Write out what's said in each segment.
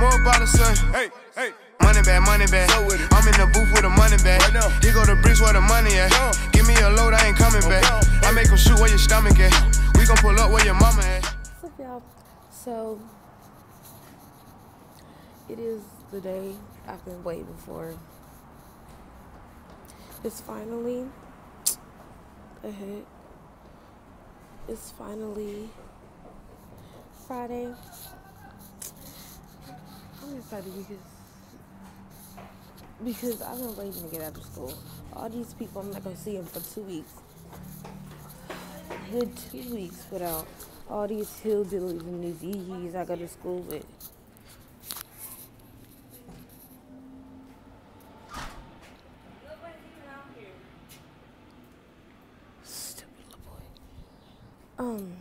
more about the sun. Hey, hey. Money bag, money bag. So with it. I'm in the booth with a money bag. Right now. Here go the bricks where the money at. Go. Give me a load, I ain't coming back. I make 'em shoot where your stomach at. We gon' pull up where your mama at. What's up, y'all? So, it is the day I've been waiting for. It's finally ahead. It's finally Friday. I'm excited because because I've been waiting to get out of school. All these people, I'm not gonna see them for two weeks. Good two weeks without all these hillbillies and these yeeyees I go to school with. Stupid little boy. Um.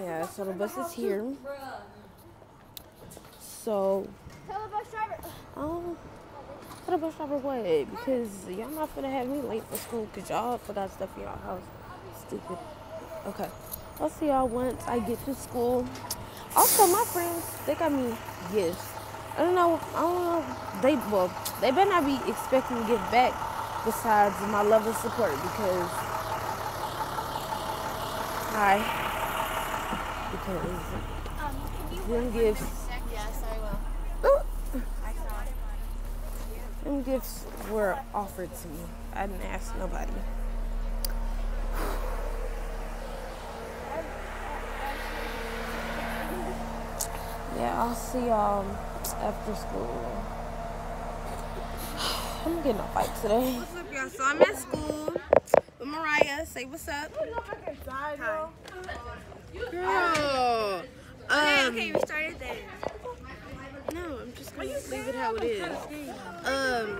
Yeah, so the bus is here. So, Tell the bus driver. um, tell the bus driver what? Because y'all not gonna have me late for school because y'all forgot stuff in y'all house. Stupid. Okay. I'll see y'all once I get to school. Also, my friends, they got me gifts. I don't know. I don't know. They well, they better not be expecting to get back. Besides my love and support, because hi, because Um, them gifts, Yes, I will. Them gifts were offered to me. I didn't ask nobody. Yeah, I'll see y'all after school. I'm getting a fight today. What's up, y'all? So I'm at school with Mariah. Say what's up. Hi. Girl. Um, okay, we started there. no, I'm just gonna leave it how it is. Um,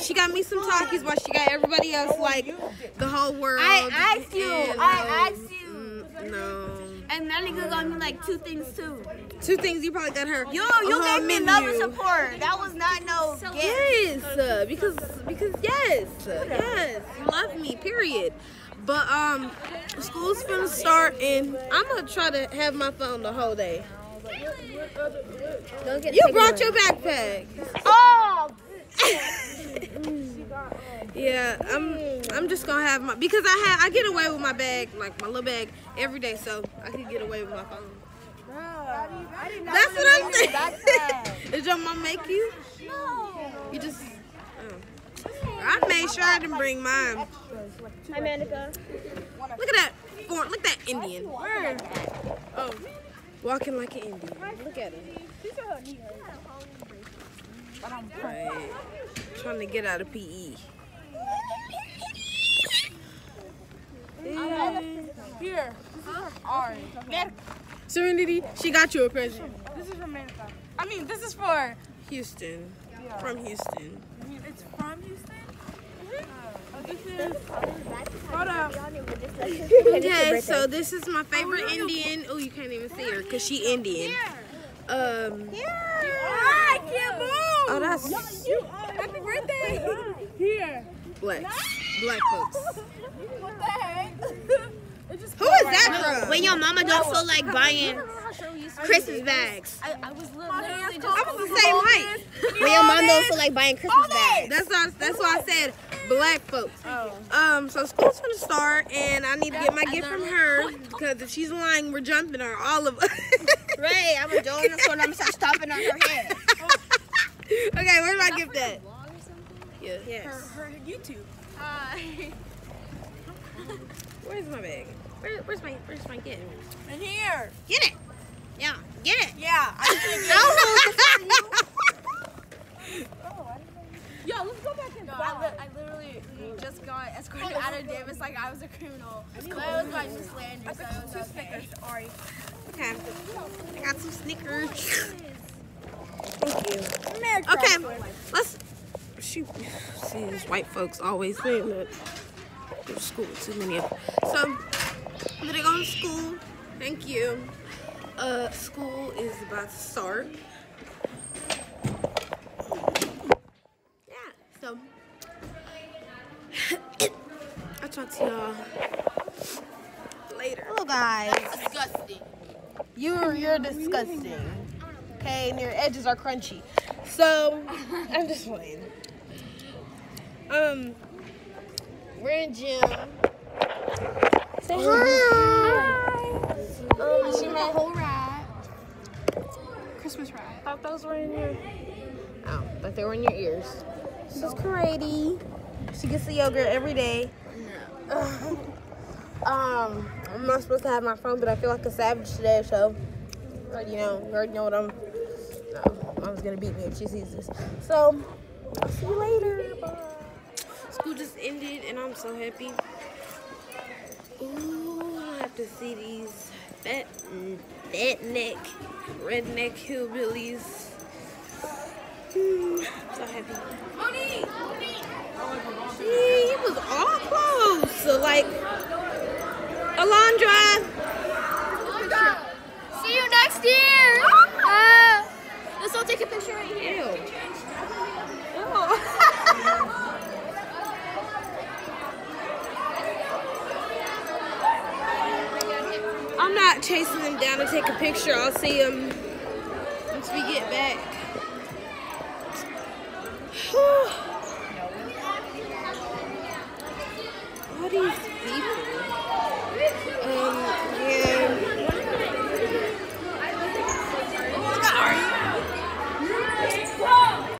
she got me some talkies, but she got everybody else like the whole world. I asked you. and, I um, asked you. mm, No. And that nigga got me like two things too. Two things you probably got her. Yo, you gave me menu. love and support. That was not no gift. Yes, uh, because because yes, uh, yes, you love me. Period. But um, school's gonna start, and I'm gonna try to have my phone the whole day. You brought your backpack. Oh, Yeah, I'm. I'm just gonna have my because I have I get away with my bag, like my little bag, every day, so I can get away with my phone. That's what I'm saying. Did your mom make you? no. You just. oh. I made sure I didn't bring mine. Hi, Manica. Look at that. Look at that Indian. Oh, walking like an Indian. Look at him. Right. Trying to get out of. PE. Here, orange. Serenity, she got you a present. This is from Manica. I mean, this is for. Houston. From Houston. It's from Houston. This is. Hold up. Okay, so this is my favorite Indian. Oh, you can't even see her because she Indian. Um. I can't move. Oh, that's Happy birthday. Here. blacks. Black folks. What the heck? Who is that from? When your mama don't feel like buying Christmas bags. I, I was literally just. I was the same height. When your mom don't feel like buying Christmas bags. That's why. That's why I said black folks. Um. So school's gonna start, and I need to get my gift from her because if she's lying, we're jumping her. All of us. Ray, I'm gonna join the store I'm gonna start stomping on her head. okay, where's my gift at? Yeah. Yes. Her YouTube. Where's my bag? Where, where's my Where's my gift? In here. Get it. Yeah. Get it. Yeah. I Yo, let's go I, li- I literally just got escorted out of Davis like I was a criminal. But I was like slander, so it was okay. Sorry. Okay. I got some Snickers. Thank you. America. Okay, let's shoot. See, these white folks always saying that go to school with too many of them. So, I'm gonna go to school. Thank you. Uh, school is about to start. Guys. Disgusting. You're you're disgusting. Okay, and your edges are crunchy. So I'm just playing. Um, we're in gym. Say hi. Um, she made whole rat. Christmas rat. I thought those were in your. Oh, but they were in your ears. This is Karate. She gets the yogurt every day. um, I'm not supposed to have my phone, but I feel like a savage today, so you know, you already know what I'm. No, mom's gonna beat me if she sees this. So, I'll see you later. Bye. School just ended, and I'm so happy. Ooh, I have to see these fat, fat neck, redneck hillbillies. Mm, so happy. See, he was all close. So like, Alondra! Alondra! See you next year! Uh, let's all take a picture right here. Oh. I'm not chasing them down to take a picture. I'll see them once we get back. Whew. What do you